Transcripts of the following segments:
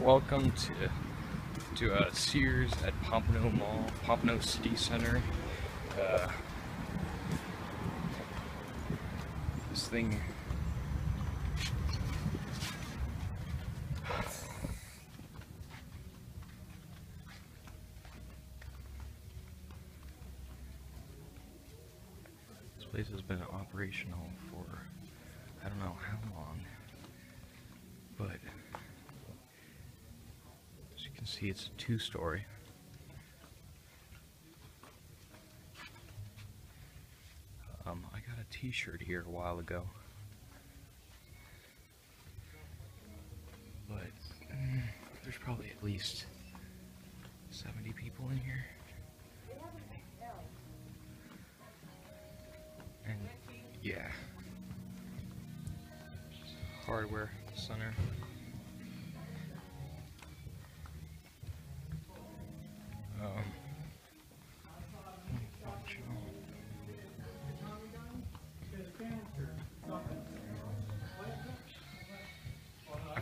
welcome to to uh, Sears at Pompano Mall, Pompano Citi Centre. Uh, this thing. This place has been operational for I don't know how long, but can see, it's a two-story. Um, I got a T-shirt here a while ago, but mm, there's probably at least 70 people in here. And yeah, hardware center.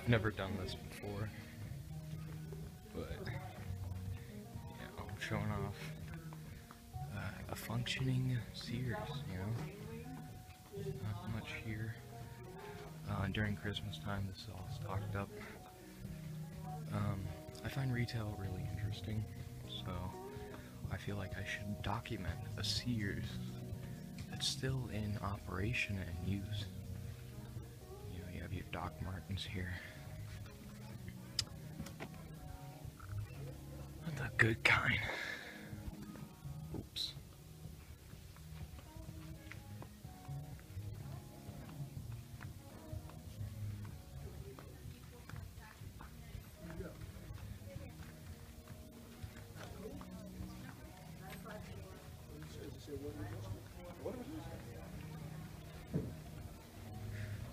I've never done this before, but yeah, I'm showing off uh, a functioning Sears, you know? Not much here. Uh, during Christmas time, this is all stocked up. Um, I find retail really interesting, so I feel like I should document a Sears that's still in operation and use. You know, you have your Doc Martens here. The good kind. Oops.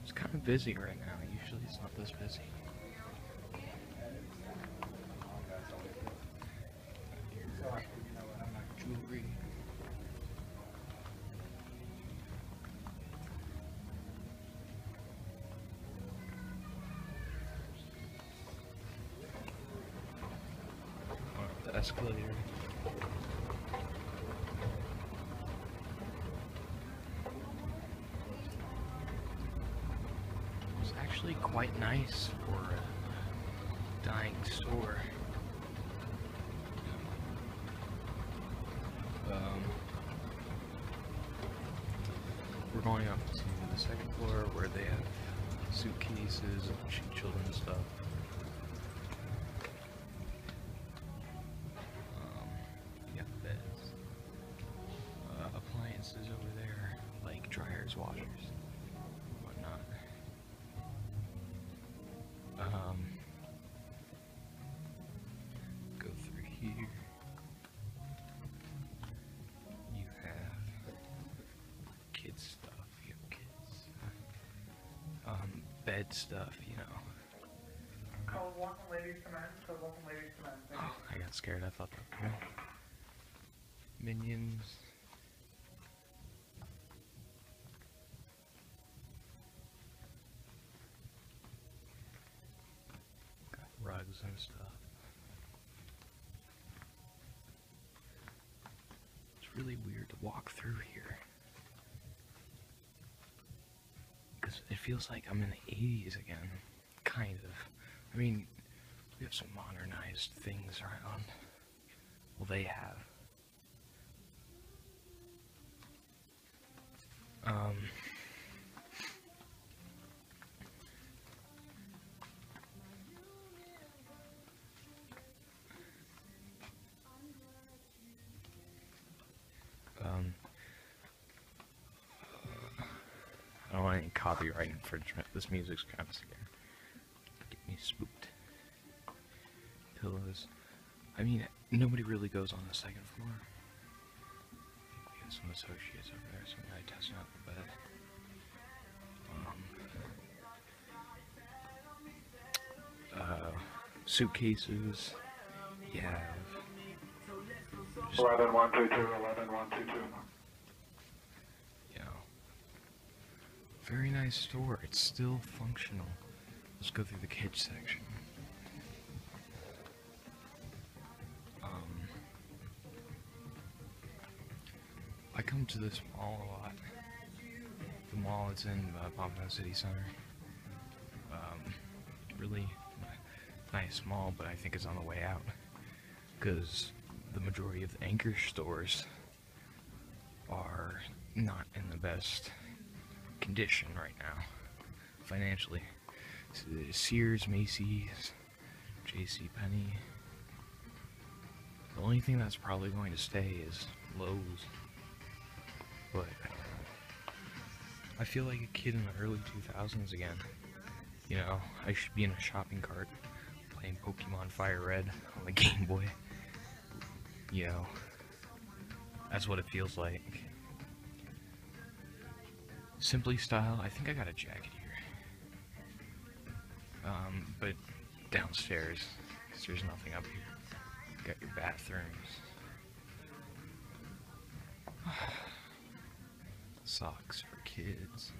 It's kind of busy right now. Usually it's not this busy. Escalator. It's actually quite nice for a dying store. Um, we're going up to the second floor where they have suitcases and ch- children's stuff. Like dryers, washers, whatnot. Um, go through here. You have kids stuff. You have kids. Um, bed stuff. You know. Call walking ladies to men, call walking ladies to men. Oh, I got scared. I thought that. was me. Minions. Stuff. It's really weird to walk through here. Because it feels like I'm in the 80s again. Kind of. I mean, we have some modernized things around. Well, they have. Um. any copyright infringement. This music's kind of scary. Get me spooked. Pillows. I mean, nobody really goes on the second floor. I think we have some associates over there, some guy testing out the bed. Um, uh, suitcases. Yeah. Eleven one two two. Eleven one two two. very nice store. It's still functional. Let's go through the kids section. Um, I come to this mall a lot. The mall it's in uh, Pompano Citi Centre. Um, really nice mall, but I think it's on the way out. Because the majority of the anchor stores are not in the best condition right now, financially. Sears, Macy's, J.C. Penney. The only thing that's probably going to stay is Lowe's. But I feel like a kid in the early 2000s again. You know, I should be in a shopping cart playing Pokemon Fire Red on the Game Boy. You know, that's what it feels like. Simply Style, I think I got a jacket here. Um, but downstairs, because there's nothing up here. Got your bathrooms. Socks for kids.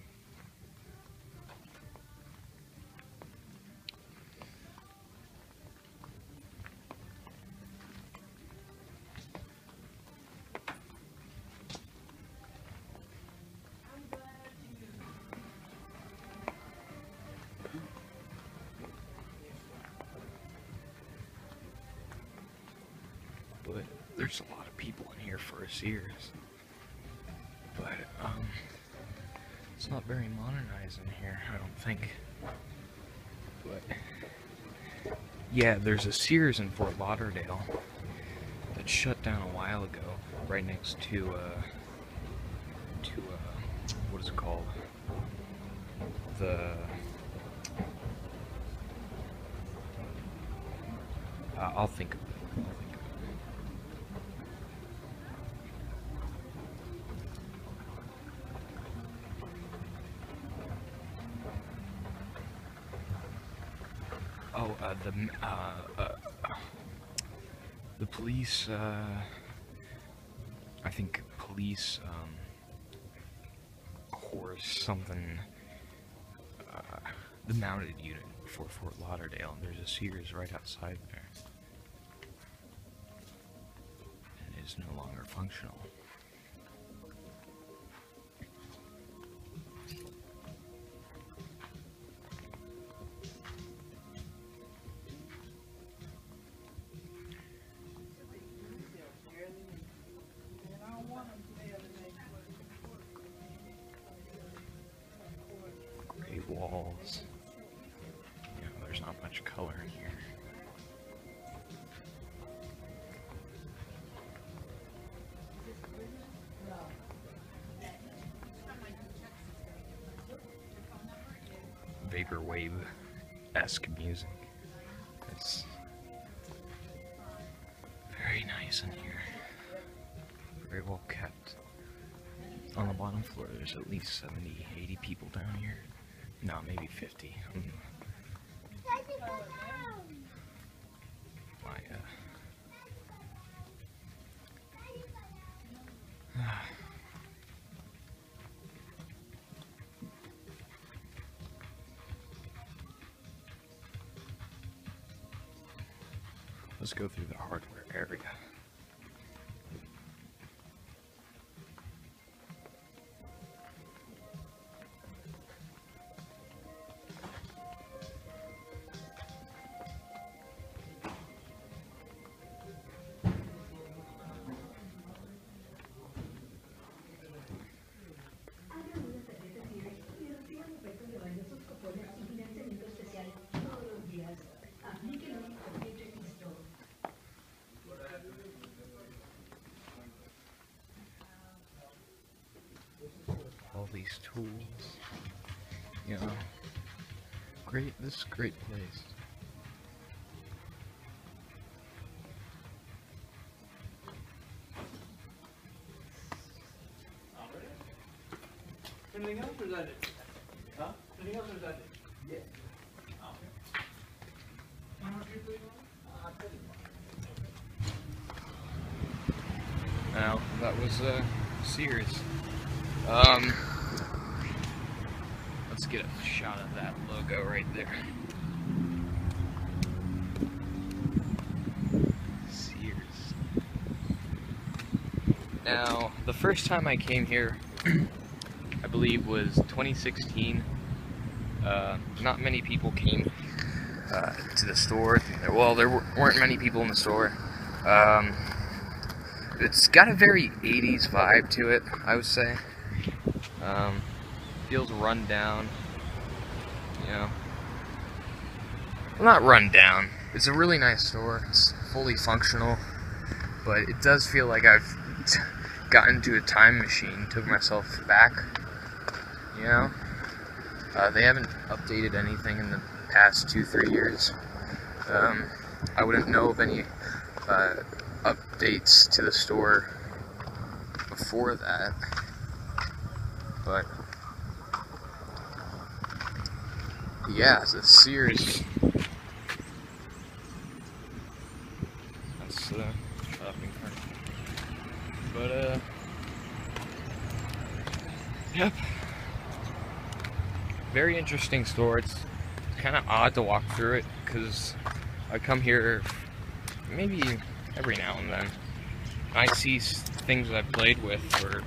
People in here for a Sears. But um, it's not very modernized in here, I don't think. But yeah, there's a Sears in Fort Lauderdale that shut down a while ago, right next to uh, to uh, what is it called? The uh, I'll think of it. Oh, uh, the uh, uh, the police. Uh, I think police um, horse something. Uh, the mounted unit for Fort Lauderdale. And there's a Sears right outside there. And it is no longer functional. Walls. There's not much color in here. Vaporwave esque music. It's very nice in here. Very well kept. On the bottom floor, there's at least 70, 80 people down here. No, maybe 50. Um, my, uh, Let's go through the hardware area. These tools. You know, great. This is a great place. Anything else or is that it? Huh? Anything else or is that it? Yeah. Now that was uh, Sears. Um, let's get a shot of that logo right there. Sears. Now, the first time I came here, I believe was 2016. Uh, not many people came uh, to the store. Well, there weren't many people in the store. Um, it's got a very 80s vibe to it, I would say. Um, feels run down. You know. Well, not run down. It's a really nice store. It's fully functional. But it does feel like I've gotten into a time machine, took myself back. You know? Uh, they haven't updated anything in the past two, three years. Um, I wouldn't know of any uh, updates to the store before that. But yeah, the Sears. That's the shopping cart. But uh, yep. Very interesting store. It's kind of odd to walk through it because I come here maybe every now and then. I see things that I've played with or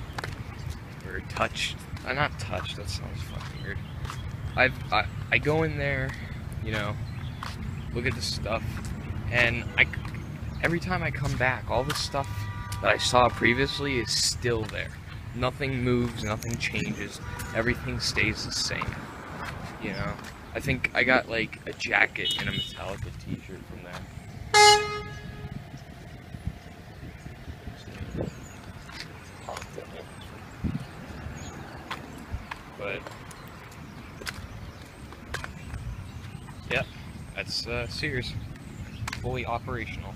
or touched. Uh, not touched. That sounds fucking weird. I've I, I go in there, you know, look at the stuff, and I every time I come back, all the stuff that I saw previously is still there. Nothing moves, nothing changes, everything stays the same. You know, I think I got like a jacket and a Metallica T-shirt from there. But yep, that's uh, Sears, fully operational.